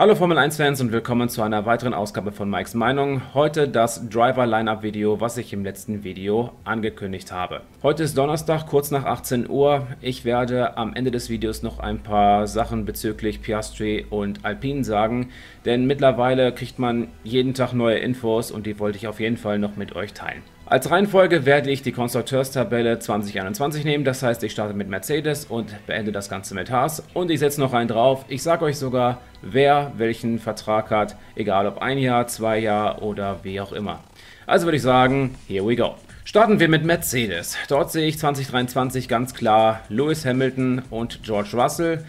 Hallo Formel 1 Fans und willkommen zu einer weiteren Ausgabe von Mikes Meinung. Heute das Driver Lineup Video, was ich im letzten Video angekündigt habe. Heute ist Donnerstag, kurz nach 18 Uhr. Ich werde am Ende des Videos noch ein paar Sachen bezüglich Piastri und Alpine sagen, denn mittlerweile kriegt man jeden Tag neue Infos und die wollte ich auf jeden Fall noch mit euch teilen. Als Reihenfolge werde ich die Konstrukteurstabelle 2021 nehmen, das heißt ich starte mit Mercedes und beende das Ganze mit Haas und ich setze noch einen drauf. Ich sage euch sogar, wer welchen Vertrag hat, egal ob ein Jahr, zwei Jahre oder wie auch immer. Also würde ich sagen, here we go. Starten wir mit Mercedes. Dort sehe ich 2023 ganz klar Lewis Hamilton und George Russell.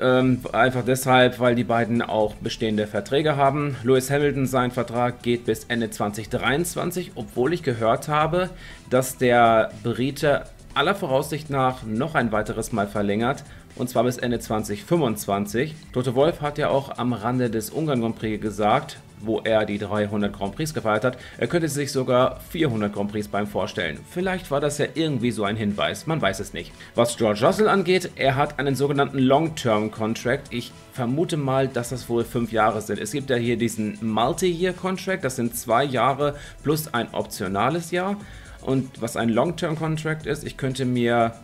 Ähm, einfach deshalb, weil die beiden auch bestehende Verträge haben. Lewis Hamilton, sein Vertrag geht bis Ende 2023, obwohl ich gehört habe, dass der Brite aller Voraussicht nach noch ein weiteres Mal verlängert und zwar bis Ende 2025. Toto Wolf hat ja auch am Rande des Ungarn Grand Prix gesagt, wo er die 300 Grand Prix gefeiert hat, er könnte sich sogar 400 Grand Prix beim vorstellen. Vielleicht war das ja irgendwie so ein Hinweis, man weiß es nicht. Was George Russell angeht, er hat einen sogenannten Long-Term-Contract. Ich vermute mal, dass das wohl fünf Jahre sind. Es gibt ja hier diesen Multi-Year-Contract, das sind zwei Jahre plus ein optionales Jahr. Und was ein Long-Term-Contract ist, ich könnte mir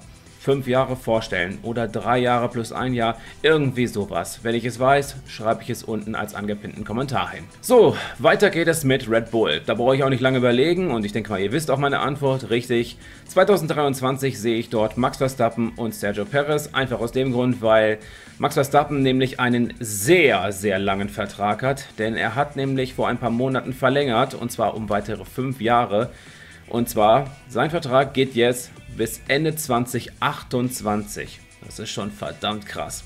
fünf Jahre vorstellen oder drei Jahre plus ein Jahr, irgendwie sowas. Wenn ich es weiß, schreibe ich es unten als angepinnten Kommentar hin. So, weiter geht es mit Red Bull. Da brauche ich auch nicht lange überlegen und ich denke mal, ihr wisst auch meine Antwort, richtig. 2023 sehe ich dort Max Verstappen und Sergio Perez, einfach aus dem Grund, weil Max Verstappen nämlich einen sehr, sehr langen Vertrag hat, denn er hat nämlich vor ein paar Monaten verlängert und zwar um weitere fünf Jahre. Und zwar, sein Vertrag geht jetzt bis Ende 2028. Das ist schon verdammt krass.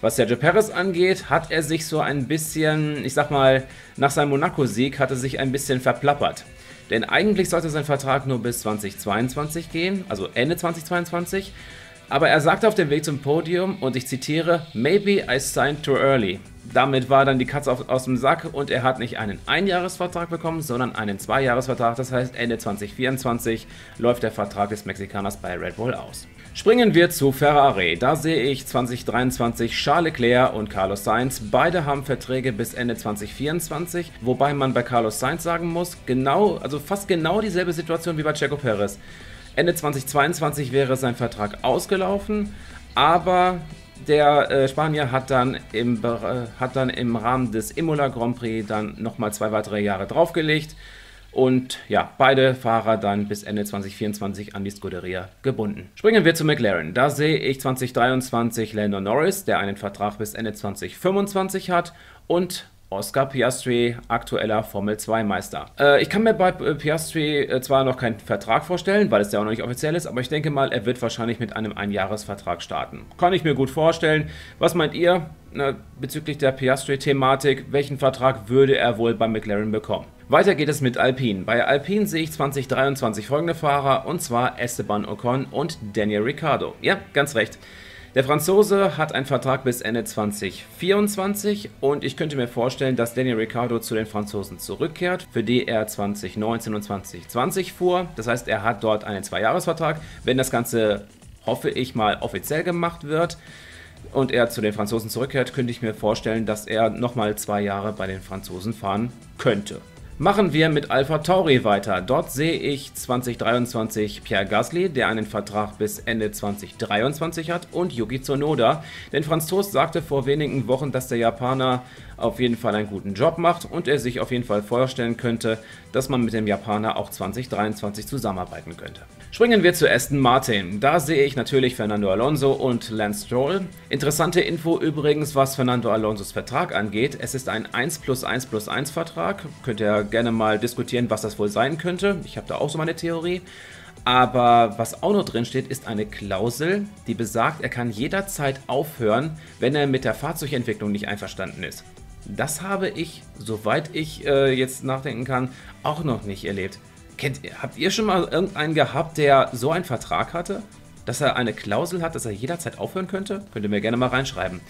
Was Sergio Perez angeht, hat er sich so ein bisschen, ich sag mal, nach seinem Monaco-Sieg hat er sich ein bisschen verplappert. Denn eigentlich sollte sein Vertrag nur bis 2022 gehen, also Ende 2022. Aber er sagte auf dem Weg zum Podium, und ich zitiere, Maybe I signed too early. Damit war dann die Katze aus dem Sack und er hat nicht einen Einjahresvertrag bekommen, sondern einen Zweijahresvertrag. Das heißt, Ende 2024 läuft der Vertrag des Mexikaners bei Red Bull aus. Springen wir zu Ferrari. Da sehe ich 2023 Charles Leclerc und Carlos Sainz. Beide haben Verträge bis Ende 2024, wobei man bei Carlos Sainz sagen muss, genau, also fast genau dieselbe Situation wie bei Checo Perez. Ende 2022 wäre sein Vertrag ausgelaufen, aber der äh, Spanier hat dann, im, äh, hat dann im Rahmen des Imola Grand Prix dann nochmal zwei weitere Jahre draufgelegt. Und ja, beide Fahrer dann bis Ende 2024 an die Scuderia gebunden. Springen wir zu McLaren. Da sehe ich 2023 Lando Norris, der einen Vertrag bis Ende 2025 hat. Und Oscar Piastri, aktueller Formel 2 Meister. Äh, ich kann mir bei äh, Piastri äh, zwar noch keinen Vertrag vorstellen, weil es ja auch noch nicht offiziell ist, aber ich denke mal, er wird wahrscheinlich mit einem Einjahresvertrag starten. Kann ich mir gut vorstellen. Was meint ihr Na, bezüglich der Piastri-Thematik? Welchen Vertrag würde er wohl bei McLaren bekommen? Weiter geht es mit Alpine. Bei Alpine sehe ich 2023 folgende Fahrer, und zwar Esteban Ocon und Daniel Ricciardo. Ja, ganz recht. Der Franzose hat einen Vertrag bis Ende 2024 und ich könnte mir vorstellen, dass Daniel Ricciardo zu den Franzosen zurückkehrt, für die er 2019 und 2020 fuhr. Das heißt, er hat dort einen Zweijahresvertrag. Wenn das Ganze, hoffe ich mal, offiziell gemacht wird und er zu den Franzosen zurückkehrt, könnte ich mir vorstellen, dass er nochmal zwei Jahre bei den Franzosen fahren könnte. Machen wir mit Alpha Tauri weiter. Dort sehe ich 2023 Pierre Gasly, der einen Vertrag bis Ende 2023 hat, und Yuki Tsunoda. Denn Franz Toast sagte vor wenigen Wochen, dass der Japaner auf jeden Fall einen guten Job macht und er sich auf jeden Fall vorstellen könnte, dass man mit dem Japaner auch 2023 zusammenarbeiten könnte. Springen wir zu Aston Martin. Da sehe ich natürlich Fernando Alonso und Lance Stroll. Interessante Info übrigens, was Fernando Alonsos Vertrag angeht. Es ist ein 1 plus 1 plus 1 Vertrag. Könnt ihr gerne mal diskutieren, was das wohl sein könnte. Ich habe da auch so meine Theorie. Aber was auch noch drin steht, ist eine Klausel, die besagt, er kann jederzeit aufhören, wenn er mit der Fahrzeugentwicklung nicht einverstanden ist. Das habe ich, soweit ich äh, jetzt nachdenken kann, auch noch nicht erlebt. Kennt, habt ihr schon mal irgendeinen gehabt, der so einen Vertrag hatte? Dass er eine Klausel hat, dass er jederzeit aufhören könnte? Könnt ihr mir gerne mal reinschreiben.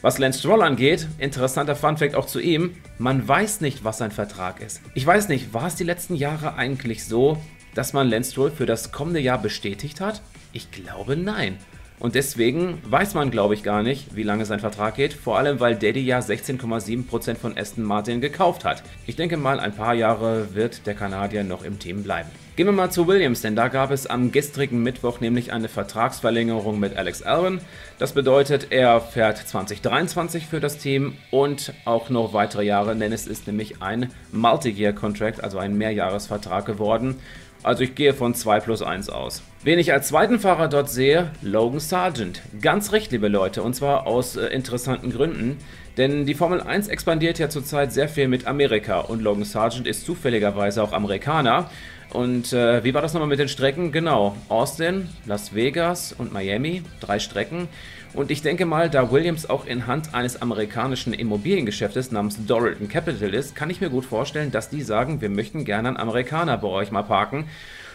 Was Lance Stroll angeht, interessanter Funfact auch zu ihm, man weiß nicht, was sein Vertrag ist. Ich weiß nicht, war es die letzten Jahre eigentlich so, dass man Lance Stroll für das kommende Jahr bestätigt hat? Ich glaube nein. Und deswegen weiß man, glaube ich, gar nicht, wie lange sein Vertrag geht. Vor allem, weil Daddy ja 16,7% von Aston Martin gekauft hat. Ich denke mal, ein paar Jahre wird der Kanadier noch im Team bleiben. Gehen wir mal zu Williams, denn da gab es am gestrigen Mittwoch nämlich eine Vertragsverlängerung mit Alex Albon. Das bedeutet, er fährt 2023 für das Team und auch noch weitere Jahre, denn es ist nämlich ein Multi-Year-Contract, also ein Mehrjahresvertrag geworden. Also ich gehe von 2 plus 1 aus. Wen ich als zweiten Fahrer dort sehe, Logan Sargent. Ganz recht, liebe Leute, und zwar aus äh, interessanten Gründen. Denn die Formel 1 expandiert ja zurzeit sehr viel mit Amerika und Logan Sargent ist zufälligerweise auch Amerikaner. Und äh, wie war das nochmal mit den Strecken? Genau, Austin, Las Vegas und Miami, drei Strecken. Und ich denke mal, da Williams auch in Hand eines amerikanischen Immobiliengeschäftes namens Doralton Capital ist, kann ich mir gut vorstellen, dass die sagen, wir möchten gerne einen Amerikaner bei euch mal parken.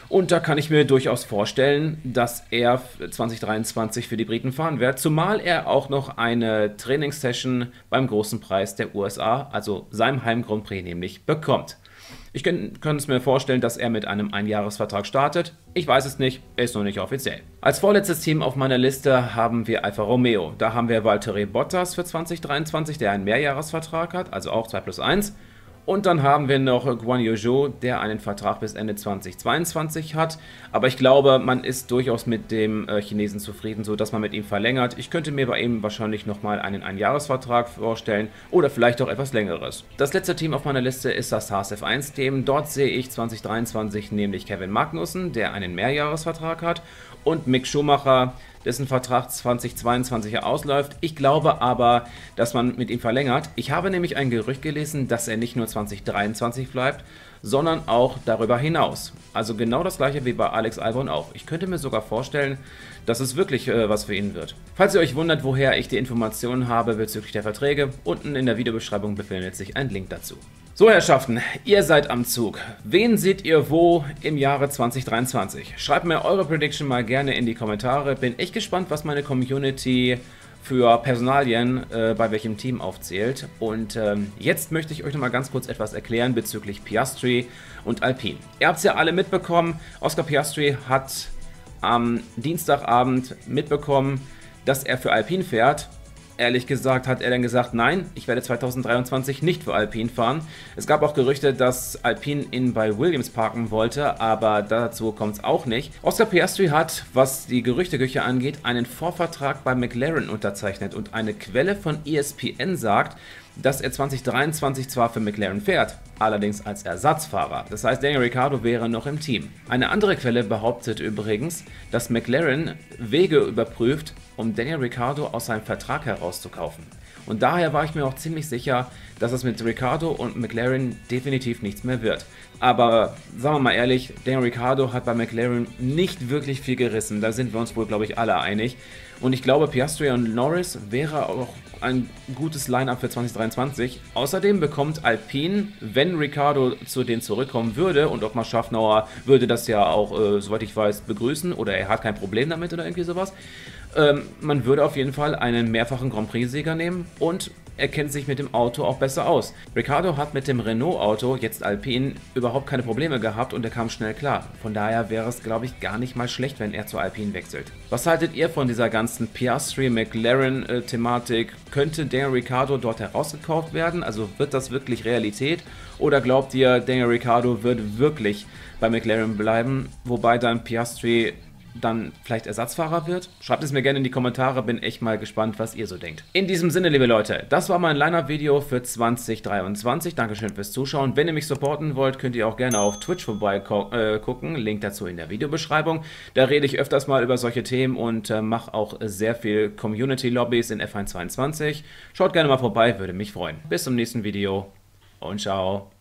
Und da kann ich mir durchaus vorstellen, dass er 2023 für die Briten fahren wird, zumal er auch noch eine Trainingssession beim großen Preis der USA, also seinem Heim Grand Prix nämlich, bekommt. Ich könnte es mir vorstellen, dass er mit einem Einjahresvertrag startet. Ich weiß es nicht, ist noch nicht offiziell. Als vorletztes Team auf meiner Liste haben wir Alfa Romeo. Da haben wir Valtteri Bottas für 2023, der einen Mehrjahresvertrag hat, also auch 2 plus 1. Und dann haben wir noch Guan Yu Zhou, der einen Vertrag bis Ende 2022 hat. Aber ich glaube, man ist durchaus mit dem äh, Chinesen zufrieden, sodass man mit ihm verlängert. Ich könnte mir bei ihm wahrscheinlich nochmal einen Einjahresvertrag vorstellen oder vielleicht auch etwas längeres. Das letzte Team auf meiner Liste ist das HSF 1 Team. Dort sehe ich 2023 nämlich Kevin Magnussen, der einen Mehrjahresvertrag hat und Mick Schumacher, dessen Vertrag 2022 ausläuft. Ich glaube aber, dass man mit ihm verlängert. Ich habe nämlich ein Gerücht gelesen, dass er nicht nur 2023 bleibt, sondern auch darüber hinaus. Also genau das gleiche wie bei Alex Albon auch. Ich könnte mir sogar vorstellen, dass es wirklich äh, was für ihn wird. Falls ihr euch wundert, woher ich die Informationen habe bezüglich der Verträge, unten in der Videobeschreibung befindet sich ein Link dazu. So, Herrschaften, ihr seid am Zug. Wen seht ihr wo im Jahre 2023? Schreibt mir eure Prediction mal gerne in die Kommentare. Bin echt gespannt, was meine Community für Personalien äh, bei welchem Team aufzählt. Und ähm, jetzt möchte ich euch noch mal ganz kurz etwas erklären bezüglich Piastri und Alpine. Ihr habt es ja alle mitbekommen, Oscar Piastri hat am Dienstagabend mitbekommen, dass er für Alpine fährt Ehrlich gesagt hat er dann gesagt, nein, ich werde 2023 nicht für Alpine fahren. Es gab auch Gerüchte, dass Alpine ihn bei Williams parken wollte, aber dazu kommt es auch nicht. Oscar Piastri hat, was die Gerüchteküche angeht, einen Vorvertrag bei McLaren unterzeichnet und eine Quelle von ESPN sagt, dass er 2023 zwar für McLaren fährt, allerdings als Ersatzfahrer. Das heißt, Daniel Ricciardo wäre noch im Team. Eine andere Quelle behauptet übrigens, dass McLaren Wege überprüft, um Daniel Ricciardo aus seinem Vertrag herauszukaufen. Und daher war ich mir auch ziemlich sicher, dass es mit Ricciardo und McLaren definitiv nichts mehr wird. Aber sagen wir mal ehrlich, Daniel Ricciardo hat bei McLaren nicht wirklich viel gerissen. Da sind wir uns wohl, glaube ich, alle einig. Und ich glaube, Piastri und Norris wäre auch ein gutes Line-Up für 2023. Außerdem bekommt Alpine, wenn Ricciardo zu denen zurückkommen würde, und Ottmar Schaffnauer würde das ja auch, äh, soweit ich weiß, begrüßen, oder er hat kein Problem damit oder irgendwie sowas, ähm, man würde auf jeden Fall einen mehrfachen Grand Prix-Sieger nehmen und er kennt sich mit dem Auto auch besser aus. Ricardo hat mit dem Renault-Auto, jetzt Alpine, überhaupt keine Probleme gehabt und er kam schnell klar. Von daher wäre es, glaube ich, gar nicht mal schlecht, wenn er zu Alpine wechselt. Was haltet ihr von dieser ganzen Piastri-McLaren-Thematik? Könnte Daniel Ricciardo dort herausgekauft werden? Also wird das wirklich Realität? Oder glaubt ihr, Daniel Ricciardo wird wirklich bei McLaren bleiben, wobei dann Piastri dann vielleicht Ersatzfahrer wird? Schreibt es mir gerne in die Kommentare, bin echt mal gespannt, was ihr so denkt. In diesem Sinne, liebe Leute, das war mein Line-Up-Video für 2023. Dankeschön fürs Zuschauen. Wenn ihr mich supporten wollt, könnt ihr auch gerne auf Twitch vorbeigucken. Äh, Link dazu in der Videobeschreibung. Da rede ich öfters mal über solche Themen und äh, mache auch sehr viel Community-Lobbys in F1 22. Schaut gerne mal vorbei, würde mich freuen. Bis zum nächsten Video und ciao.